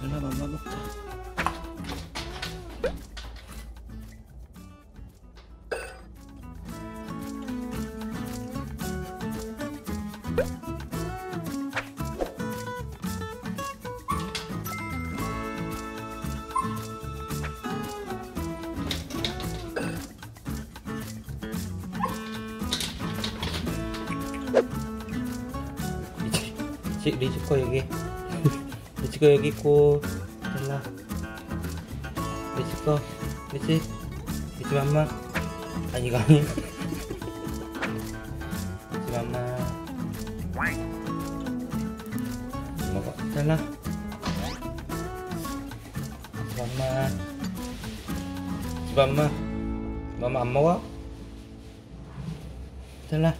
잘라 맘마 먹자. 거 여기. 거 여기 있고. 리치 거. 리치. 리치 맘마. 아, 이거 아니야. 리치 맘마. 먹어. 잘라. 리치 맘마. 리치 맘마. 맘마 안 먹어? 잘라.